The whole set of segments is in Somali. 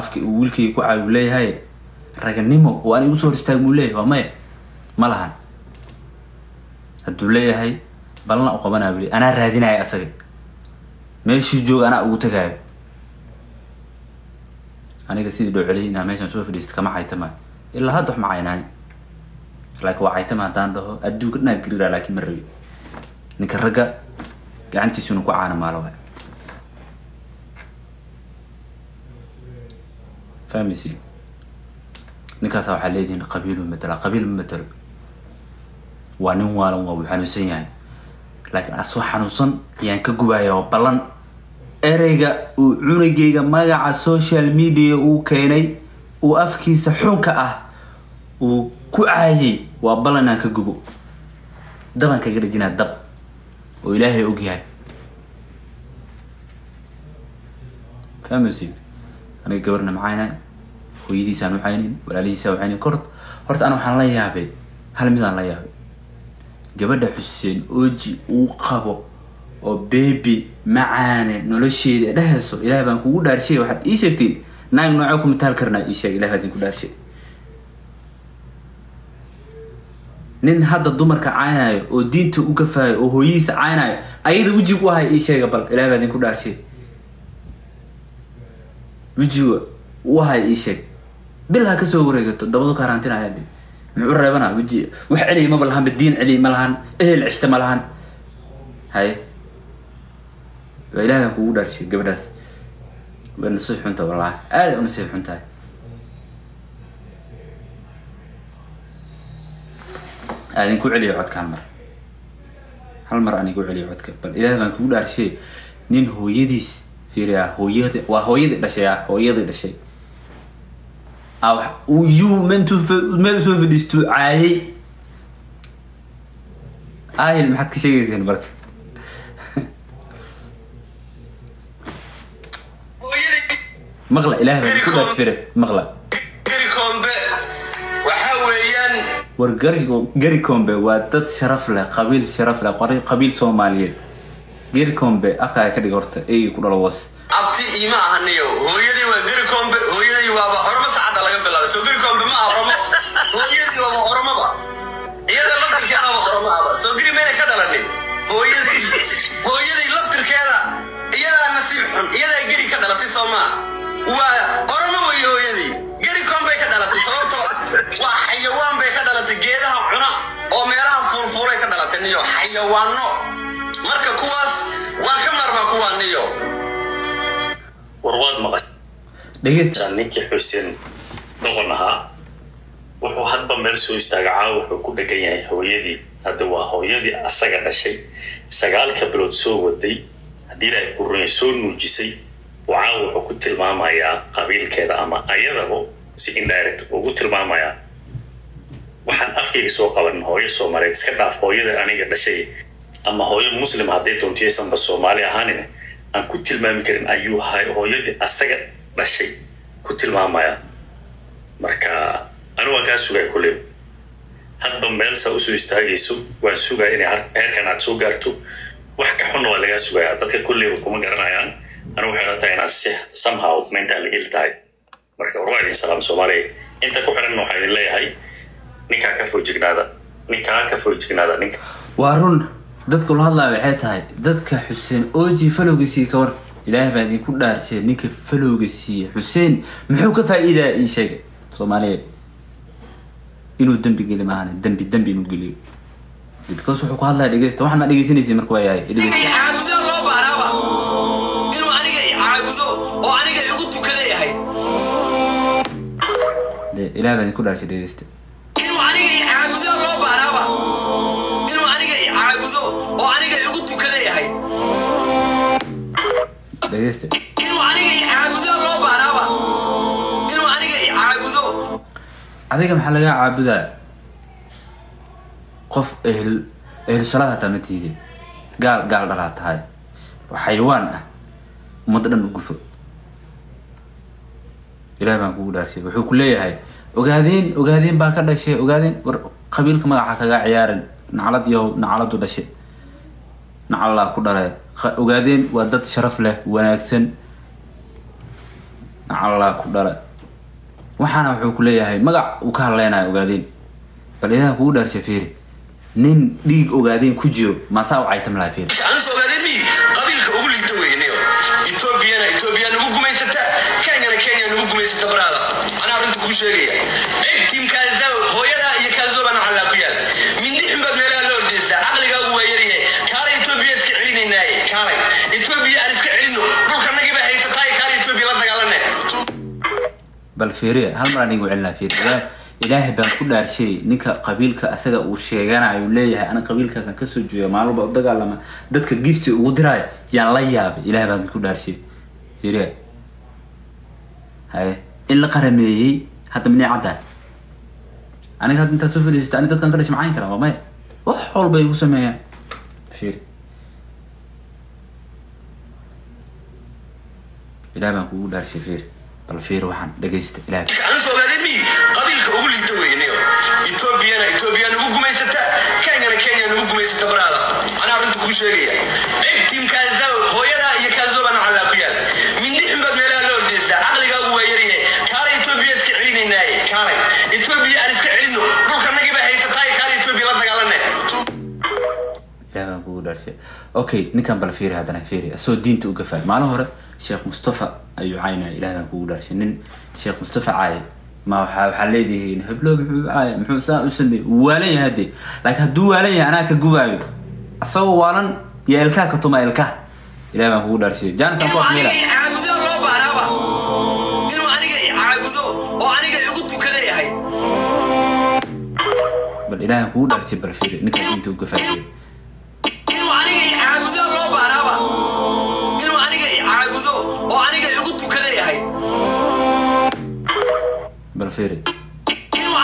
afki uu wiilkayga ku caawi leeyahay raganimo oo aniga u soo hor istaag muu leeyahay waa maya ma lahan. Hadduu leeyahay ballan u qabanaa buli anaa raadinaya asaga. Meeshii joog anaa ugu tagaayo aniga sidii dhoo celiyay inaa meeshan soo fadhiista kama caytama. Ilaa hadda wax ma caynaani. Laakiin waa caytama haddaan dhaho adduunka dhanaa gariraa laakiin ma rabi. Ninka ragga gacantiisuna ku caana maalo waay fahmaysi ninkaasa waxaa leedihiin qabiilu matala qabiil ma matalo waa nin waalan waa uu xanuunsan yahay laakiin asoo xanuunsan ayaan ka gubaya oo ballan ereyga uu cunugayga magaca social media uu keenay uu afkiisa xunka ah uu ku caayay waa ballan inaan ka gubo dabaan kaga dhejinaa dab oo ilaahay og yahay fahmaysi aniga gabarna macaynay hooyadiisaan u caynin walaalihiisaan u caynin kort horta ana waxaan la yaabay. Hal midaan la yaabay. Gabadha xuseen ooji uu qabo oo baby macaane nolosheeda dhehayso ilaah baan kugu dhaarshay waxaad ii sheegtiin naag noocee ku mataal karnaa. Ii sheeg ilah baa idinku dhaarshay nin hadda dumarka caynayo oo diinta u gafaayo oo hooyadiisa caynayo ayada wejiga u ahay ii sheega bal ilah baa idinku dhaarshay wejiga u ahay ii sheeg bil ha ka soo wareegato dabadu kaaraantinaya de muxuu reebanaa weji wax celiya maba lahanba diin celiya ma lahan ehel cishta ma lahan. Haye waa ilaahay kugu dhaarshay gabadhaas. Way nasiib xunta wallahi aad u nasiib xun tahay aadin ku celiyo codka hal mar. Hal mar aan igu celiyo codka. Bal ilaahay baan kugu dhaarshay nin hooyadiis waa hooyadii dhashay hooyadii dhashay meel soo fadhiistuu caayay ahil maxaad ka sheegayseen marka maqla ilaah baan ku dhaasfire maqla garikombe war gari gari kombe waa dad sharaf leh qabiil sharaf leh qabiil soomaaliyeed. Gari kombe afkaaga ka dhig horta eegi ku dhalo was abti ninkii xuseen doqon ahaa. Wuxuu hadba meel soo istaaga caawa wuxuu ku dhegan yahay hooyadii. Hadda waa hooyadii asaga dhashay. Sagaalka bilood soo waday haddii ilaahay ku runya soo nuujisay uu caawa wuxuu ku tilmaamayaa qabiilkeeda ama ayadaba si indirect ugu tilmaamayaa. Waxaan afkayga soo qabanin hooyo soomaaliyeed iska dhaaf hooyada aniga dhashay. Ama hooyo muslim hadday doontiyaysanba soomaali ahaanin aan ku tilmaami karin ayuu hooyadii asaga dhashay ku tilmaamaya. Marka anigu waan kaa sugaya kulley hadba meel saa u soo istaagayso waan sugaya inay heerkan aad soo gaarto. Wax ka xunna waa lagaa sugaya dadka kulleyba kuma garanayaan. Anigu waxay la tahay inaad si somehow mental il tahay. Marka war waa idin salaam soomaaliya inta ku xiranna waxaa idin leeyahay ninkaa ka foojignaada ninkaa ka foojignaada ninka waa run. Dadka la hadlaya waxay tahay dadka xuseen ooji falowga siiye ka war ilaahay baa idinku dhaarshay ninka falowga siiye xuseen muxuu ka faa'iidaa ii sheega soomaaliyeed inuu dembi geli maahan dembi dembi inuu geliyo because wuxuu ku hadlaya dhegeysta waxaan ma dhegeysanaysa loo inuu aniga i caabudo oo aniga igu tukada yahay dee ilahay baa idinku dhaarshay dhegeysta dhegeysta inuu aniga i caabudo loo baahnaaba inuu aniga i caabudo. Adiga maxaa lagaa caabudaa? Qof ehel ehel salaad hataa ma tiidin. Gaal gaal dhalaa tahay. Oo xayawaan ah. Ummadda dhan u gufo. Ilaah baan kugu dhaarshay wuxuu ku leeyahay ogaadeen ogaadeen baa ka dhashay. Ogaadeen war qabiilka magaca kaga ciyaaran naclad yahow nacladu dhashay naclalaa ku dhalay. Qa- ogaadeen waa dad sharaf leh wanaagsan. Nacallaa ku dhala waxaana wuxuu ku leeyahay magac uu ka hadleynayo ogaadeen. Bal ilaah kugu dhaarsha fiiri nin dhiig ogaadeen ku jiro maasaa u caytam laha fiiri bal fiiriya hal mar anigu celinaa fiiri ilaah ilaahay baan ku dhaarshay ninka qabiilka asaga uu sheeganayo leeyahay ana qabiilkaasaan ka soo jeedo maalin walba u dagaalama dadka gifti ugu diraayo yaan la yaabay. Ilaahay baan ku dhaarshay. Fiiriya haye in la qarameeyey hadda minay caddaa aniga hadda intaad soo fadhiisato ani dadkan ka dhashay macayn karaa waa maya? Wax walba igu sameeyaan. Fiiri ilaah baan kugu dhaarshay fiiri bal fiiri waxaan dhegaysta ilaah. Qabiilka ugu liita weyniyo etoobiyana etoobiya nagu gumaysata. Kenyana kenya nagu gumaysata baraada anaa arrinta kuu sheegaya. Cid tiimkaasa hooyada iyo kaazoba nacallaa ku yaal mindixin baad meelaha la ordaysaa caqligaagu waa yaryahay kaalay etoobiya iska celinaynaaye kaalay etoobiya aan iska celino. Dhulkanagii baa haysataay kaalay etoobiya la dagaalane okay ninkan bal fiiri haddana fiiri asoo diinta uga faay maalin hore sheekh mustafa ayuu caynaya ilaah baan kugu dhaarshay nin sheekh mustafa caaye ma waxaa leedihiin heblo muxuu caaya muxuu saa u sameeyey? Waalan yahay haddee laakiin hadduu waalan yahay anaa ka gubaayo. Asagoo waalan iyo ilkaha ka tuma ilkaha ilaah baan kugu dhaarshay jaanis aan ku inuu aqmeela aniga i caabudo loo baahnaaba inuu aniga i caabudo oo aniga igu tukada yahay. Bal ilaah baan kugu dhaarshay bal fiiri ninkan diinta uga fiiri inuu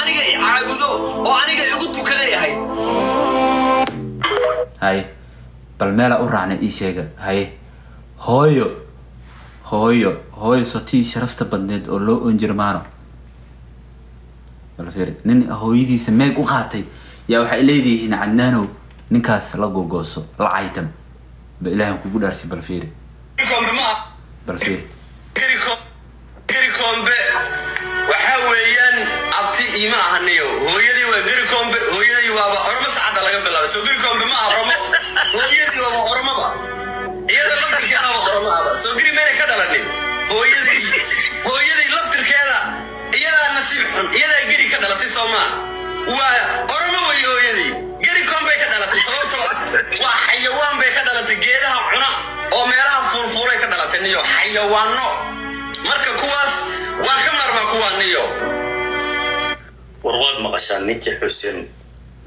aniga i caabudo oo igu haye bal meela u raacna ii sheega. Haye hooyo hooyo hooyo sotii sharafta badneed oo loo oon jiro maano. Bal fiiri nin hooyadiisa meeg u qaatay yaa waxay leedihiin cadnaanow ninkaas la gogooso la caytam ba ilaahan kugu dhaarshay bal fiiri xayawaano marka kuwaas waa ka marma kuwaa niyo war waad maqashaan ninkii xuseen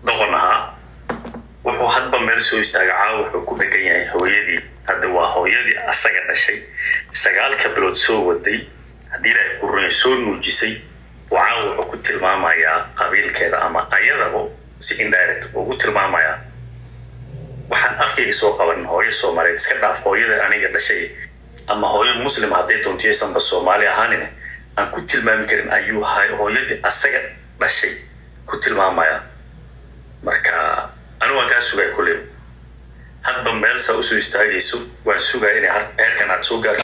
doqon ahaa. Wuxuu hadba meel soo istaaga caawa wuxuu ku dhegan yahay hooyadii. Hadda waa hooyadii asaga dhashay. Sagaalka bilood soo waday haddii ilaahay ku runya soo nuujisay waa caawa wuxuu ku tilmaamayaa qabiilkeeda ama ayadaba si indirect ugu tilmaamayaa. Waxaan afkayga soo qabanin hooyo soomaaliyeed iska dhaaf hooyada aniga dhashay ama hooyo muslim hadday doonto soomaali ahaanin aan ku tilmaami karin ayuu hooyadii asaga dhashay ku tilmaamaya. Marka anigu waan kaa sugaya kulle hadba meel saa u soo istaagayso waan sugaya inay heerkan aad soo gaarto.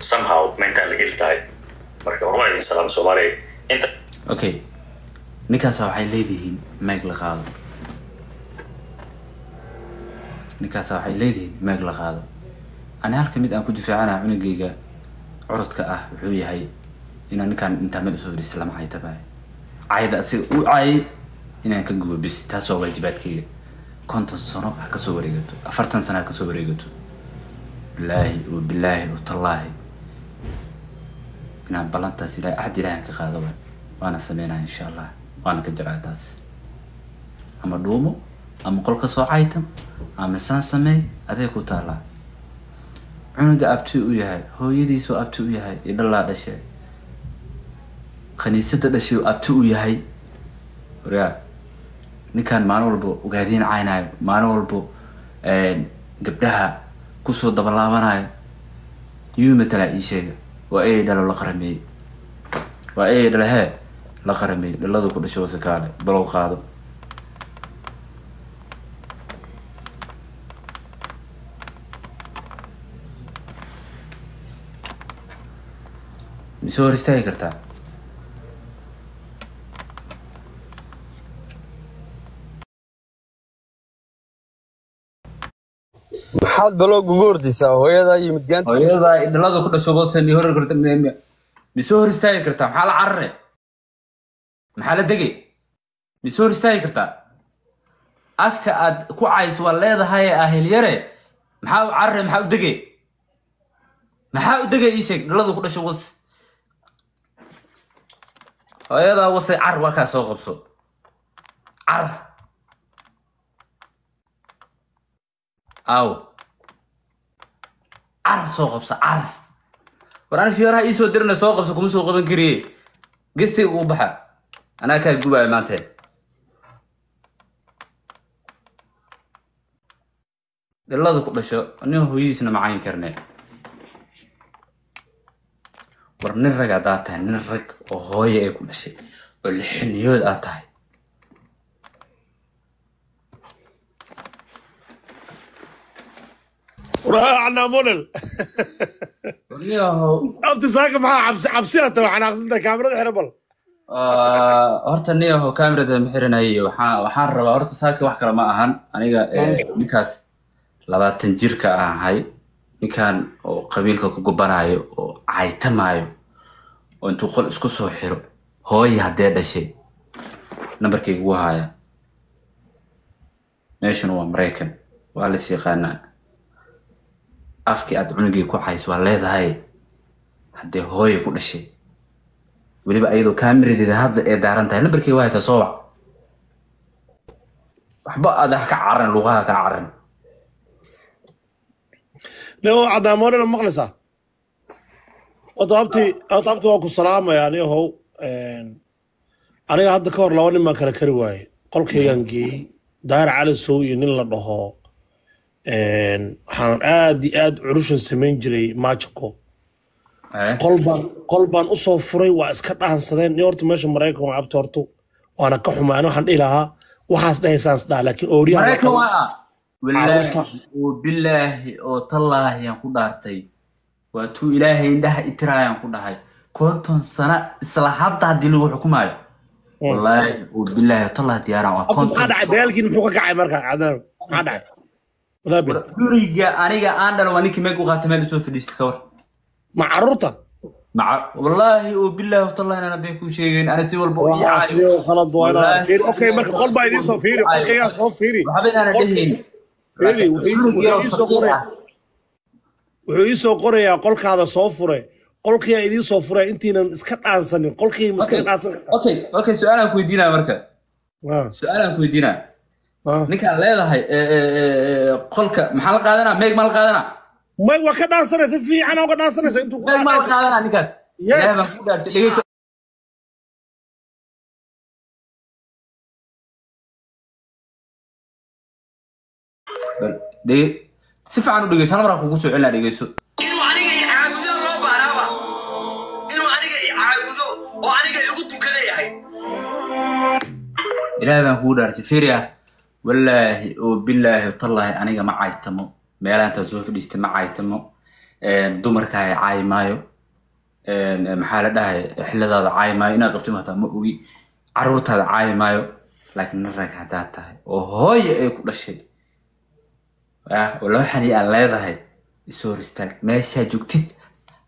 Somehow maintaan la geli tahay. Marka war waa idin salaam soomaaliya inta okay. Ninkaasa waxay leedihiin meeg la qaado ninkaasa waxay leedihiin meeg la qaado. Ani halka mid aan ku difaacana cunugayga curudka ah wuxuu yahay inaan ninkaan intaa meel u soo fadhiista lama caytabaay cayda asiga u caayay inaan ka gubo bis waajibaadkayga. Konton sano ha ka soo wareegato afartan sano ha ka soo wareegato. Bilaahi oo bilaahi oo tallaahi. Inaan ballantaas ilahay axad ilahay aan ka qaado waana sameynaya insha allah waana ka jiraa taas ama dhuumo ama qolka soo caytam ama saan sameey adee ku taalaa cunuga abti u yahay hooyadiisoo abti u yahay iyo dhalaa dhashe khaniisada dhashay abti u yahay. Waryaa ninkaan maalin walbo ogaadiin caynayo maalin walbo gabdhaha ku soo dabalaabanayo yuu matalaa ii sheega waa ey dhalo la qarameeyey waa ey dhale hee la qarameeyey dhaladu ku dhashay wasakaale balow qaado mise hor istaagi kartaa. Maxaad baloo gugu hordaysaa hooyadaa iyo midgaanta hooyada dhalada ku dhasho bosan hor karta m- m- mise hor istaagi kartaa. Maxaa la carare? Maxaa la dege mise hor istaagi kartaa. Afka aad ku cays waa leedahay ahilyare maxaa u carare? Maxaa u dege maxaa u dege ii sheeg? Dhalada ku dhasho was hooyadaa wasay car waa kaa soo qabso. Car aw. Car soo qabso car war ani fiyoraha ii soo dirana soo qabso kuma soo qaban kariye gestiga uu baxa. Anaa kaa gubaayo maante dhilada ku dhasho nin hooyadiisna macayn karne war nin rag haddaad tahay nin rag oo hooye ay ku dhashay oo lixiniyood aad tahay وراعنا مونل Niyahow, abti saaka maxaa cabsi cabsiya tahay xanaaqsanta kaamirada xira bal ah, horta niyahow kamerada ma xiranayay waxaa waxaan rabaa horta saaki wax kale ma ahan aniga eh, ninkaas labaatan jirka aan ahay ninkan oo qabiilka ku gubanayo oo caytamaayo oo intuu qol isku soo xiro hooye haddee dhashay. Nambarkaygu haya. Meeshuna waa maraykan. Waa las yaqaanaa afkii aad cunugii ku cays waa leedahay. Haddee hooye ku dhashay. Weliba ayadoo kaamiradeeda hadda ee daaran tahay nambarkii waa haysaa soo wac. Waxba aad ha ka caran luqaha ka caran nio caddaa moonel maqlaysaa wata abti wata abti waa ku salaamaya niyahow aniga hadda ka hor laba nin baan kala kari waaye. Qolkaygaan geeyey daahir cali sow iyo nin la dhaho waxaan aad iyo aad curushan samayn jiray maajiko Eh? qol baan u soo furay waa iska dhaansadeen ni horta meesha maraykan waa abti horto waana ka xumaan waxaan dhihi lahaa waxaas dhahaysaan is dhaha laakiin ooryaha oo bilaahi oo tallaahi aan ku dhaartay. Waa tuu ilaahay indhaha itiraayaan ku dhahay. Konton sano isla hadda haddii lagu xukumaayo wallaahi oo bilaahi oo tallaahi wadaabi guriga aniga aan dhalo waa ninkii meeg u qaatay meel u soo fadhiista ka war. Ma carruurta maca wallaahi oo bilaahi oo tallaahi inaan bay ku sheegeen. Ana si walba okay marka qol baa idiin soo fiiri. qolkaygaa soo fiiri. waxba dhehaynin fiiri wuxuu ii soo saqiir qoray ah. qorayaa qolkaada soo fure. Qolkiyaa idiin soo furaya intiinan iska dhaansanin qolkii okay. su'aalaan ku weydiinaya marka. Su'aalaan ku weydiinaya ah. ninkaan leedahay qolka maxaa la qaadanaa? Meeg ma la qaadanaa? May waa ka dhaansanaysa fiican oo ka dhaansanaysa intuu ku meeg ma la qaadanaa ninkaan si fiican u dhegeyso hal maraa kugu soo celinaa dhegeyso inuu aniga i caabudo loo baanaaba inuu aniga i caabudo oo aniga igu tukada yahay. Ilaahay baan kugu dhaartay fiiriya wallaahi oo bilaahi tallaahi aniga ma caytamo. Meelaha intaa soo fadhiistay ma caytamo. Dumarkaaga caayi maayo maxaa la dhahay xiladaada caayi maayo inaad qabto mataa ma ogi. Caruurtaada caayi maayo laakiin nin rag haddaad tahay. Oo hooye ay ku dhashay ah, oo laba xani aan leedahay isoo hor istaag meeshaa joogtid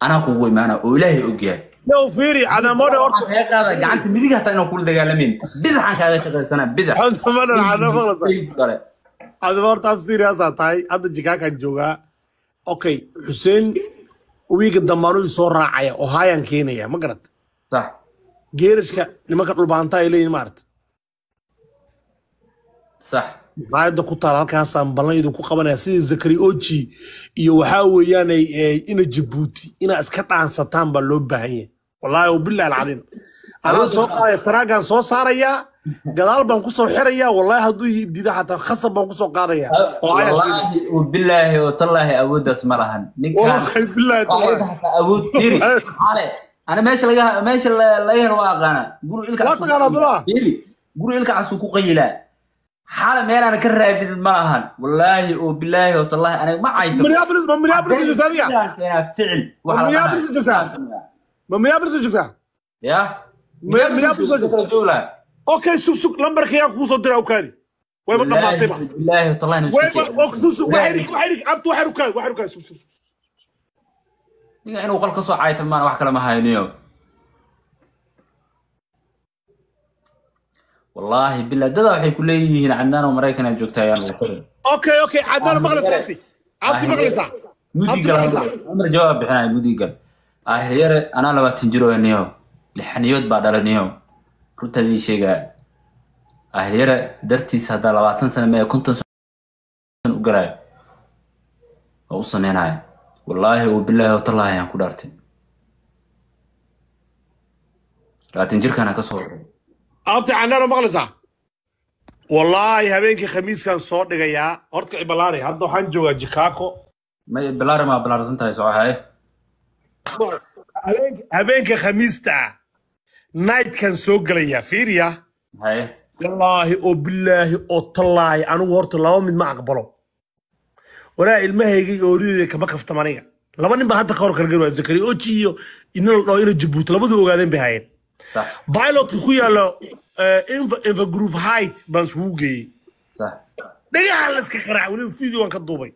anaa kugu imaana oo ilaahay ogyahay. Yow fiiri cadaamone horta Waxaan kaga qaada gacanta midig hataa inaan kula dagaalameyn bidaxaan kaaga shaqaysanaa bidax cadaamone cadaamone Ayib gale. adaba horta af seriousaa tahay. Hadda jikaakaan joogaa. Okay xuseen wiiga dambaanu isoo raacaya oo haayaan keenaya ma garat sax. Geerashka nimanka dhulbaanta ay leeyihiin maarata sax raayadda ku taal halkaasaan ballaydu ku qabanaya sidii zakari oji iyo waxaa weeyaan ay- ay ina jabuuti inaa iska dhaansataan baa loo baahan yahay. Wallaahi oo bilahi alcadiim. Anaa soo qaadaya taraagaan soo saarayaa gadaal baan ku soo xirayaa wallaahi hadduu dida xataa khasab baan ku soo qaadaya. Bilaahi oo tallaahi awooddaas ma lahan. Ninkaan wallaahi bilahi waa tallahi. xataa awood tiri xale ana meesha laga meesha la- laga helo waa aqaana. Guri ilka Waa casuu taqaanaa ku soo ma? Tiri, guri ilka casuu ku qayilaa xale meelaan ka raadin ma lahan wallaahi oo bilaahi oo tallaahi aniga ma cayto. Ma Minneapolis joogtaa adiga Keenaa ficil Minneapolis joogtaa? ma minneapolis joogtaa ya? Minneapolis okay sug sug lambarka yaa kugu soo dira awkaadi wayba bilaahi oo sug sug sug. ninga inuu qol ka soo maana wax kale ma hayniyo wallaahi bilaa dada waxay ku leeyihiin cadnaan oo maraykan aad joogta ayaan lagu xirin okay okay cadaan maqlaysaa abti abti maqlaysaa mudigal amar jawaab bixinaya mudigal. Ahiryare anaa labaatan jiro niyo. Lixaniyood baa dhalaniyo runtaa ii sheegaa ahiryare dartiis haddaa labaatan sano mee konton sano u galaayo oo u sameynaya. Wallaahi oo bilaahi oo tallaahi ayaan ku dhaartay. Labaatan jirkaana ka soo abti cadaan maqlaysaa wallaahi habeenkii khamiiskan soo dhigayaa horta ibalaari hadda waxaan joogaa chicago. May bilaari maa bilaarsan tahay soo haye? Habeenk- habeenka khamiista ah nightkan soo gelayaa fiiriya. Haye. Wallaahi oo bilaahi oo tallaahi anigu horta laba mid ma aqbalo. Waraa ilmahayga iyo oorideeda kama kaftam aniga. Laba nin baa hadda ka hor kala garwaa zakari oji iyo ina la dhaho ina jabuuti labadu ogaadeen bay hayeen sax pilotka ku yaalo infagroove height baan isugu geeyey. Dhagaha la iska qaraac weliba video waan ka duubay.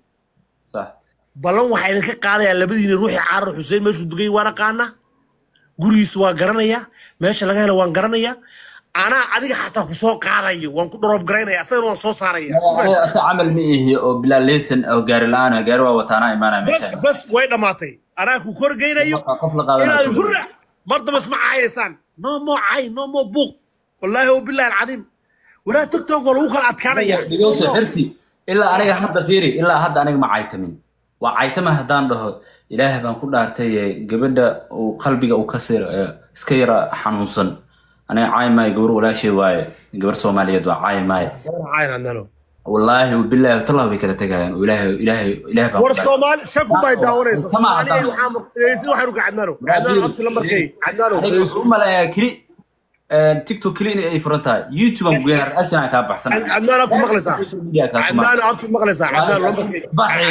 Ballan waxaa idinka qaadayaa labadiina ruuxii caarar xuseen meeshuu dugay waan aqaana gurigiisa waa garanaya meesha laga helo waan garanaya. Anaa adiga xataa ku soo qaadayo waan ku dhoroob garaynaya asagana waan soo saaraya. Camal ma ihi oo bilaa leysan oo gaari la'aan ah gaari waa wataanaa imaanaya bas bas way dhammaatay. Anaa ku korgeynayo inaad hurra mar dambas ma caayaysaan no more cay no more buuq wallaahi oo bilahi alcadiim waraa tiktok waa lagu kala adkaanaya. Xirsi ilaa aniga hadda fiiri ilaa hadda aniga ma caytamin. Waa caytama haddaan dhaho ilaahay baan ku dhaartay ee gabadha uu qalbiga uu ka sir ee iska yara xanuunsan. Aniga caay maayo gabar walaashay waaye. Gabar soomaaliyeed waa caay maayo. Wallaahi bilaahi tallah way kala tegayaan oo ilaahay ilaahay ilaahay baan war soomaali shaku bay daawanaysa haddaan- waxaa maqleysin waxaanu ka cadnano cadnano abti lambarkay cadnano aniga waxaan u maleeyaa keli tiktok keli in ay furan tahay youtube aan geynaa reaction aan kaa baxsan cadnaan abti maqlaysaa cadnaan abti maqlaysaa cadnaan lambarkay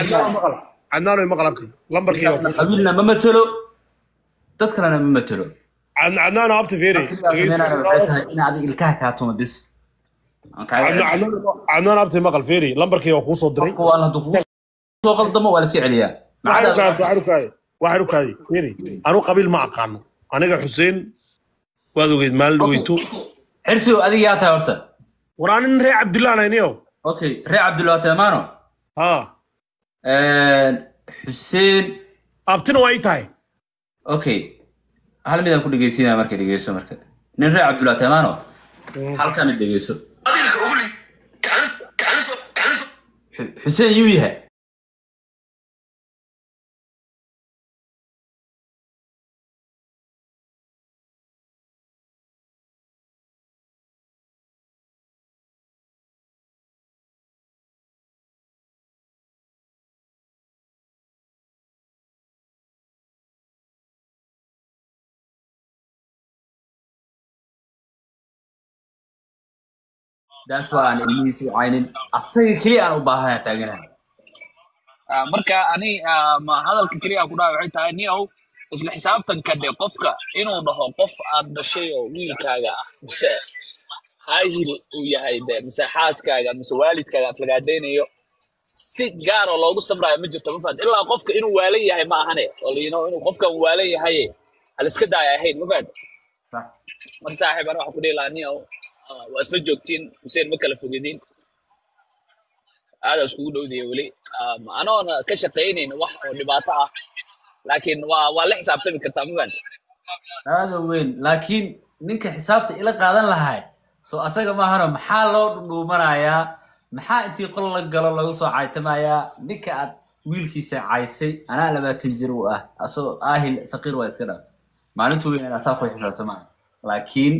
cadnaan maqal cadnaan way maqal abti lambarkay qabiilna ma matelo dad kalena ma matelo cadnaan abti fiiri in adiga ilkaha kaa tuma bis. Cadnaan abti maqal fiiri lambarkay waa kuu soo diray soo qaldamo waa la iska celiyaa waxaan u kaadi fiiri anu qabiil ma aqaano aniga xuseen waad ogeyd maalin dhaweyto xirsigo adiga yaa tahay horta war anin ree cabdillaan ayniyo okay ree cabdullah teemaano ha xuseen abtina waa ii tahay okay hal midaan ku dhegeysiinaya markay dhegeyso marka nin ree cabdullah teemaano halkaa mid dhegeyso qabiilka ugu li gacan gacan soo gacan soo Xu- xuseen yuu yahay daas waa aan ilmihiisi caynin asaga keliya aan u baahanahay taaganahay Ah, marka ani ah, hadalka keliya ku dhaha waxay tahay niow isla xisaabtanka dhe qofka inuu dhaho qof aad dhashay oo wiilkaaga ah mise haahil uu yahay de mise xaaskaaga mise waalidkaaga aad lagaadaynayo si gaar oo loogu samraayo ma jirto ma fahat ilaa qofka inuu waalan yahay ma ahane know, inuu qofkan waalan yahay haliska daaya ahayn ma fahat Sax. marka saaxiib ana waxaan ku dhihi lahaa niow ah, waa isla joogtiin xuseen ma kala fogidin aada iskugu dhowdaya weli. Anoona ka shaqaynayn wax oo dhibaato ah. Laakiin waa waa la xisaabtami kartaa mafahant aada weyn. Laakiin ninka xisaabta ila qaadan lahay soo asaga maahano maxaa loo dhudhuumanayaa maxaa intii qol la galo lagu soo caytamayaa ninka aad wiilkiisa caysay anaa labaatan jir u ah. Asoo aahil saqiir waa iska dhaaf. Maalintuu weyn asaa ku xisaabtamaa laakiin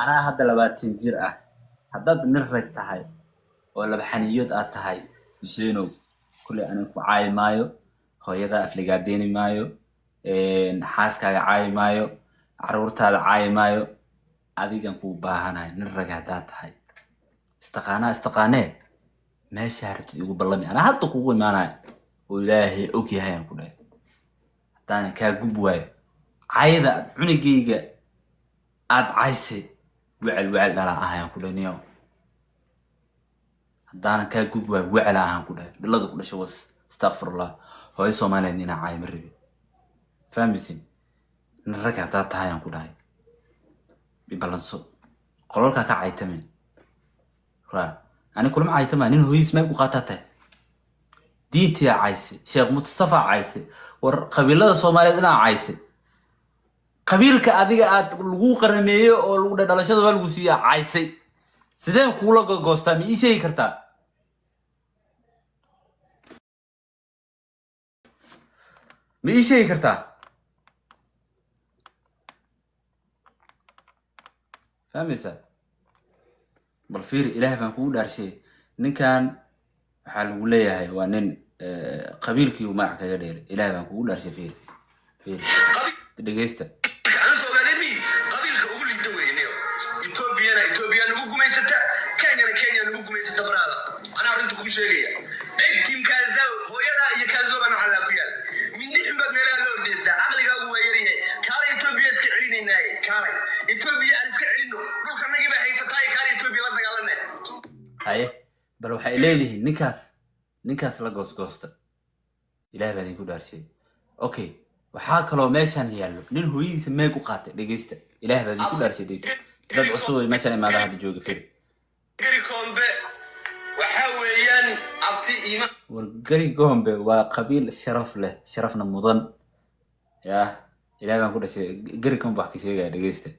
anaa hadda labaatan jir ah haddaad nin rag tahay oo labaxaniyood aad tahay huseenow kulley anin ku caayi maayo hooyadaa afligaadeeni maayo xaaskaaga caayi maayo caruurtaada caayi maayo adigan kuu baahanahay nin rag haddaad tahay. Istaqaanaa istaqaanee meeshaa rabtid igu ballami. Anaa hadda kugu imaanaya oo ilaahay og yahay aan ku dhahay. Haddaana kaa gub waayo. Cayda cunugayga aad caysay wecel wecel dhala ahayaan ku dhahay niyo haddaanan kaa gub waay wecel ahaan ku dhahay dhiladu ku dhashay was astaqfirullah hooyo soomaaliyeed inaa caay ma rabi fahmaysin nin rag haddaa tahay aan ku dhahay ibalanso qolalkaa ka caytamin ra ani kulama caytama nin hooyadiis meel ku qaataa tahay diintiyaa cayse sheekh mustafa cayse war qabiilada soomaaliyeed inaa cayse qabiilka adiga aad lagu qarameeyo oo lagu dhe dhalashada waa lagu siiyaa caysay. Sideen kuula gogoostaa ma ii sheegi kartaa? Ma ii sheegi kartaa? Fahmaysaa bal fiiri ilaah baan kugu dhaarshay. Ninkan waxaa lagu leeyahay waa nin eh, qabiilkii uu magac kaga dheeray ilaah baan kugu dhaarshay fiiri. Fiiri. Dhegeysta sheegaya cid tiimkaaza hooyada iyo kaazoba nacallaa ku yaal. Mindixin baad meelaha la ordeysaa caqligaagu waa yaryahay kaalay etoobiya iska celinaynaaye kaalay etoobiya aan iska celino. Dhulka nagii bay haysataay kaalay etoobiya la dagaalane haye bal waxay leedihiin ninkaas ninkaas la goosgoosta. Ilaah baan idinku dhaarshay okay waxaa kaloo meeshan yaallo nin hooyadiisa meeg u qaatay dhegeysta. Ilaah baan idinku dhaarshay dhegeysta. Dad cusub ay meeshan imaada hadda jooga firi waxaa weeyaan abti iima. War gari gombe waa qabiil sharaf leh sharafna mudan. Yah ilaah baan ku dhashay. Gari gombe wax ka sheegaya dhegeysta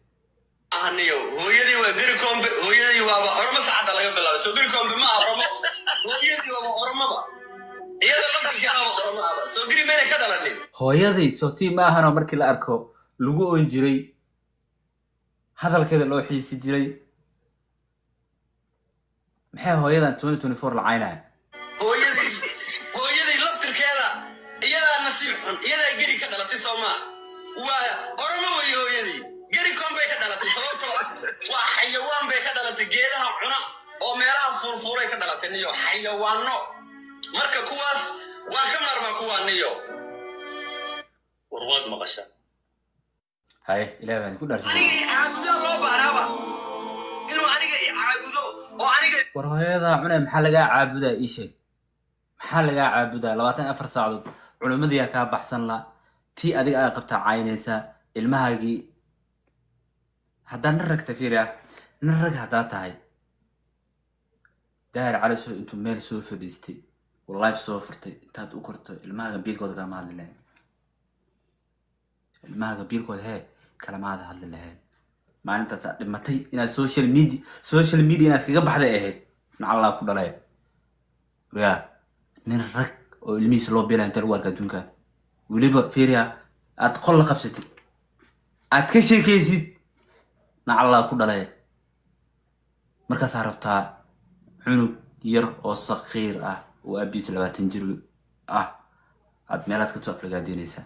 ahaniyo hooyadii waa gari koombe hooyadii waaba oromo saacadda laga bilaabay. Soo gari koombe ma oromo hooyadii waaba oromaba iyada laftarkeedaba oromo aba soo gari meynay ka dhalanin hooyaday sootii ma ahanoo markii la arko lagu oon jiray hadalkeeda loo xiisi jiray maxay hooyadan twenty twenty four lacaynaya hooyadii hooyadii laftirkeeda iyadaa nasiib xun iyadaa geri ka dhalatay soo maa waa oromo weeye hooyadii geri koon bay ka dhalatay sababtoo ah waa xayawaan bay ka dhalatay geedaha cuna oo meelaha fuurfuuray ka dhalatay niyo xayawaano marka kuwaas waa ka maarmaa kuwaa niyo. War waad maqashaa haye ilaah baan ku dhaarshay aniga i caabudaa loo baahnaaba. Inuu aniga i caabudo war hooyadaa cune maxaa lagaa caabudaa? Ii sheeg. Maxaa lagaa caabudaa? Labaatan afar saacadood culimmadiyaa kaa baxsan la tii adiga aad qabtaa caynaysaa? Ilmahaagii? Haddaa nin ragta fiiri ah nin rag haddaa tahay. Daahir cali soo intuu meel soo fadhiistay oo life soo furtay intaad u korto ilmahaaga biilkooda kalama hadli lahayd. Ilmahaaga biilkooda hee kalamaada hadli lahayd maalintaas aad dhimatay inaad social media social media inaad kaga baxday ahayd. Nacallaa ku dhalay. Yaa nin rag oo ilmihiisa loo beelaya inta lagu arka adduunka. Weliba fiiriya aad qol la qabsatid. Aad ka sheekaysid. Nacallaa ku dhalay. Markaasaa rabtaa cunug yar oo saqiir ah oo aabihiisa labaatan jir ah aad meelaad ka soo aflagaadeynaysaa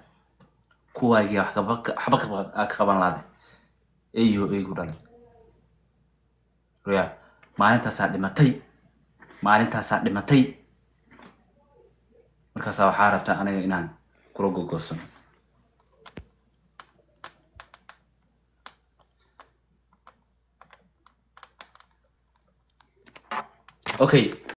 kuwaagiya waxba ka qaban laada eyo eygu dhalay ya maalintaasaa dhimatay. Maalintaasaa dhimatay. Markaasaa waxaa rabtaa aniga inaan kula gogoosano okay